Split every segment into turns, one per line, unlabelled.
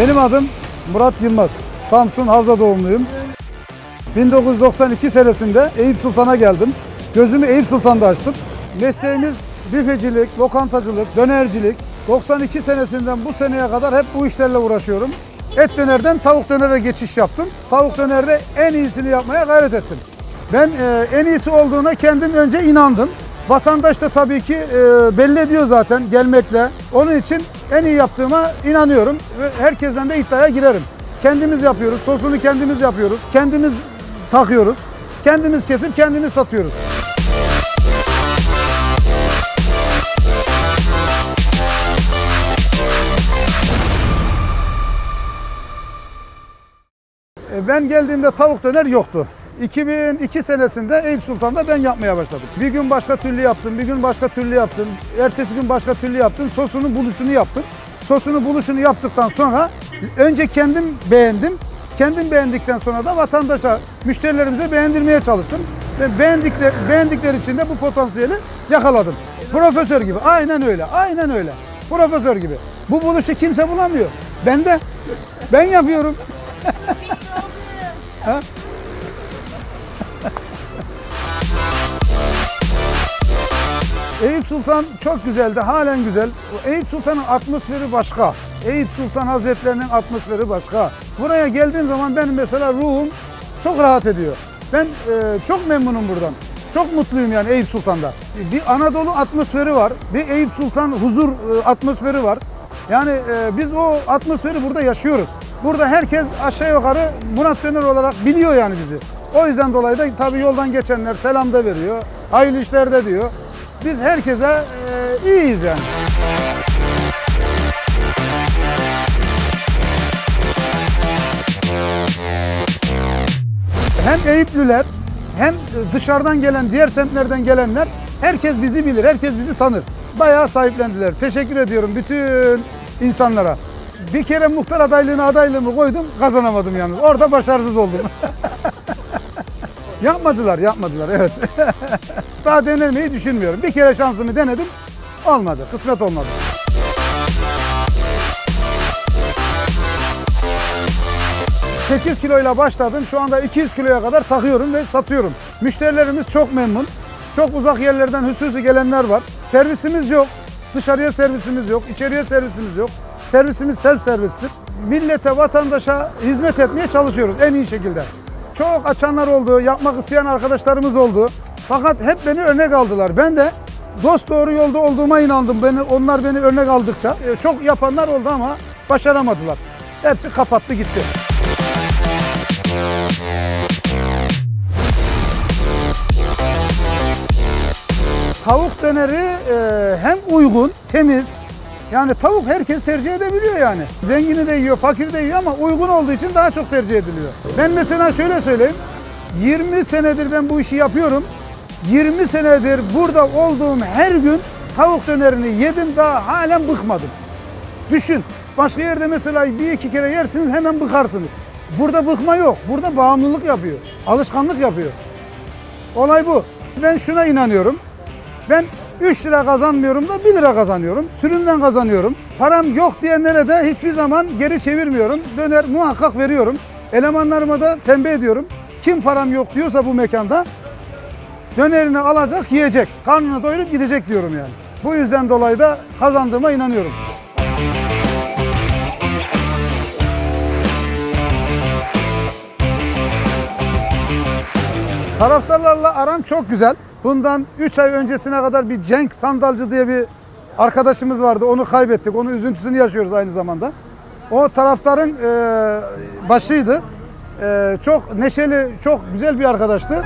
Benim adım Murat Yılmaz. Samsun Havza doğumluyum. 1992 senesinde Eyüp Sultan'a geldim. Gözümü Eyüp Sultan'da açtım. Mesleğimiz büfecilik, lokantacılık, dönercilik. 92 senesinden bu seneye kadar hep bu işlerle uğraşıyorum. Et dönerden tavuk dönere geçiş yaptım. Tavuk dönerde en iyisini yapmaya gayret ettim. Ben e, en iyisi olduğuna kendim önce inandım. Vatandaş da tabii ki e, belli ediyor zaten gelmekle. Onun için en iyi yaptığıma inanıyorum ve herkesten de iddiaya girerim. Kendimiz yapıyoruz, sosunu kendimiz yapıyoruz, kendimiz takıyoruz, kendimiz kesip kendimiz satıyoruz. E, Ben geldiğimde tavuk döner yoktu. 2002 senesinde Eyüp Sultan'da ben yapmaya başladım. Bir gün başka türlü yaptım, bir gün başka türlü yaptım. Ertesi gün başka türlü yaptım. Sosunu buluşunu yaptım. Sosunu buluşunu yaptıktan sonra önce kendim beğendim. Kendim beğendikten sonra da vatandaşa, müşterilerimize beğendirmeye çalıştım. Ve beğendikleri, beğendikleri için de bu potansiyeli yakaladım. Profesör gibi. Aynen öyle. Aynen öyle. Profesör gibi. Bu buluşu kimse bulamıyor. Ben de. Ben yapıyorum. Eyüp Sultan çok güzeldi, halen güzel. Eyüp Sultan'ın atmosferi başka. Eyüp Sultan Hazretlerinin atmosferi başka. Buraya geldiğim zaman benim mesela ruhum çok rahat ediyor. Ben e, çok memnunum buradan. Çok mutluyum yani Eyüp Sultan'da. Bir Anadolu atmosferi var, bir Eyüp Sultan huzur e, atmosferi var. Yani e, biz o atmosferi burada yaşıyoruz. Burada herkes aşağı yukarı Murat Döner olarak biliyor yani bizi. O yüzden dolayı da tabii yoldan geçenler selam da veriyor. Hayırlı işler de diyor. Biz herkese e, iyiyiz yani. Hem Eyüplüler hem dışarıdan gelen diğer semtlerden gelenler herkes bizi bilir, herkes bizi tanır. Bayağı sahiplendiler. Teşekkür ediyorum bütün insanlara. Bir kere muhtar adaylığına adaylığımı koydum, kazanamadım yalnız. Orada başarısız oldum. yapmadılar, yapmadılar evet. Daha denemeyi düşünmüyorum. Bir kere şansımı denedim, olmadı, kısmet olmadı. ...8 kiloyla başladım. Şu anda 200 kiloya kadar takıyorum ve satıyorum. Müşterilerimiz çok memnun. Çok uzak yerlerden hususi gelenler var. Servisimiz yok. Dışarıya servisimiz yok. içeriye servisimiz yok. Servisimiz self servistir. Millete, vatandaşa hizmet etmeye çalışıyoruz en iyi şekilde. Çok açanlar oldu, yapmak isteyen arkadaşlarımız oldu. Fakat hep beni örnek aldılar. Ben de dost doğru yolda olduğuma inandım. Beni, onlar beni örnek aldıkça. E, Çok yapanlar oldu ama başaramadılar. Hepsi kapattı gitti. Tavuk döneri e, hem uygun, temiz. Yani tavuk herkes tercih edebiliyor yani. Zengini de yiyor, fakir de yiyor ama uygun olduğu için daha çok tercih ediliyor. Ben mesela şöyle söyleyeyim. 20 senedir ben bu işi yapıyorum. 20 senedir burada olduğum her gün tavuk dönerini yedim daha halen bıkmadım. Düşün. Başka yerde mesela bir iki kere yersiniz hemen bıkarsınız. Burada bıkma yok. Burada bağımlılık yapıyor. Alışkanlık yapıyor. Olay bu. Ben şuna inanıyorum. Ben 3 lira kazanmıyorum da 1 lira kazanıyorum. Sürümden kazanıyorum. Param yok diyenlere de hiçbir zaman geri çevirmiyorum. Döner muhakkak veriyorum. Elemanlarıma da tembih ediyorum. Kim param yok diyorsa bu mekanda dönerini alacak, yiyecek. Karnını doyurup gidecek diyorum yani. Bu yüzden dolayı da kazandığıma inanıyorum. Taraftarlarla aram çok güzel. Bundan 3 ay öncesine kadar bir Cenk Sandalcı diye bir arkadaşımız vardı. Onu kaybettik. Onun üzüntüsünü yaşıyoruz aynı zamanda. O taraftarın e, başıydı. E, çok neşeli, çok güzel bir arkadaştı.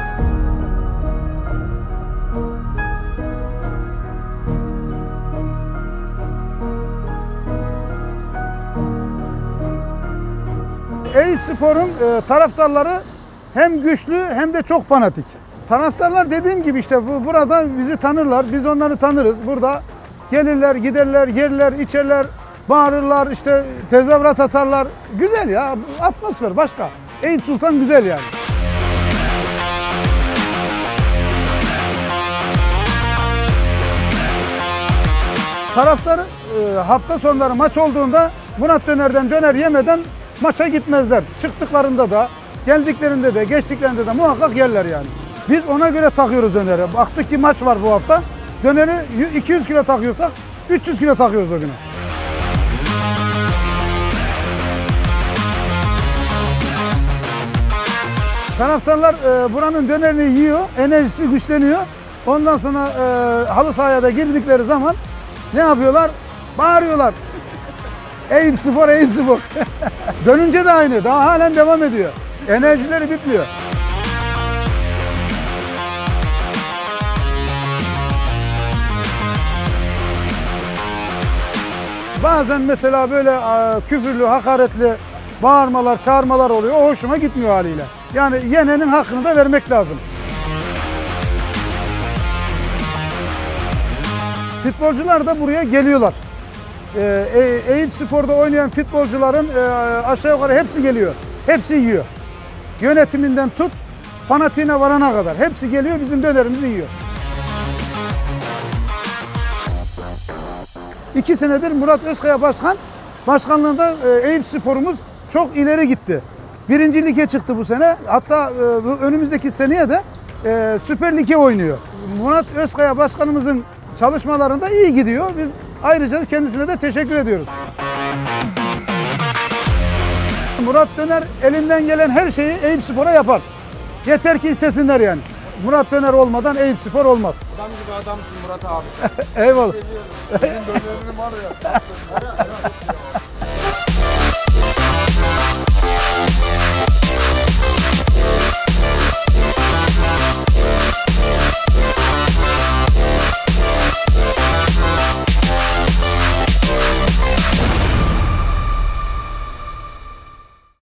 Eyüp Spor'un e, taraftarları hem güçlü hem de çok fanatik. Taraftarlar dediğim gibi işte bu burada bizi tanırlar, biz onları tanırız. Burada gelirler, giderler, yerler, içerler, bağırırlar, işte tezahürat atarlar. Güzel ya, atmosfer başka. Eyüp Sultan güzel yani. Taraftar e, hafta sonları maç olduğunda Murat Döner'den döner yemeden maça gitmezler. Çıktıklarında da, geldiklerinde de, geçtiklerinde de muhakkak yerler yani. Biz ona göre takıyoruz döneri. Baktık ki maç var bu hafta. Döneri 200 kilo takıyorsak 300 kilo takıyoruz o güne. Taraftarlar e, buranın dönerini yiyor, enerjisi güçleniyor. Ondan sonra e, halı sahaya da girdikleri zaman ne yapıyorlar? Bağırıyorlar. Eyüp Spor, Eyüp Spor. Dönünce de aynı, daha halen devam ediyor. Enerjileri bitmiyor. Bazen mesela böyle e, küfürlü, hakaretli bağırmalar, çağırmalar oluyor. O hoşuma gitmiyor haliyle. Yani yenenin hakkını da vermek lazım. Futbolcular da buraya geliyorlar. Ee, E- Eyüp Spor'da oynayan futbolcuların e, aşağı yukarı hepsi geliyor. Hepsi yiyor. Yönetiminden tut, fanatiğine varana kadar. Hepsi geliyor bizim dönerimizi yiyor. İki senedir Murat Özkaya Başkan başkanlığında e, Eyüp Spor'umuz çok ileri gitti. Birinci lige çıktı bu sene. Hatta e, önümüzdeki seneye de e, Süper Lig'e oynuyor. Murat Özkaya Başkanımızın çalışmalarında iyi gidiyor. Biz ayrıca kendisine de teşekkür ediyoruz. Murat Döner elinden gelen her şeyi Eyüp Spor'a yapar. Yeter ki istesinler yani. Murat Döner olmadan Eyüp Spor olmaz.
Adam gibi adamsın Murat abi.
Eyvallah.
Seviyorum. Senin dönerin var ya.